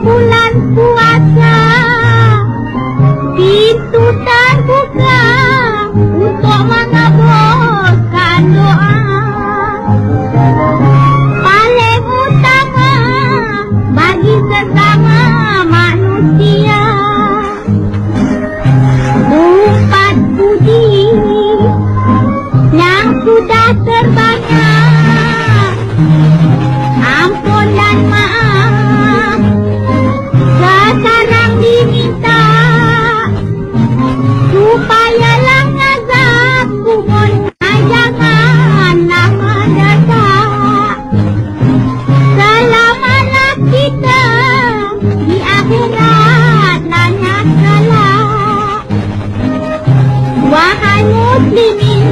bulan puasa. Pintu terbuka untuk mengabulkan doa. Paling utama bagi sesama manusia. Empat budi yang sudah terbanyak وحنسلم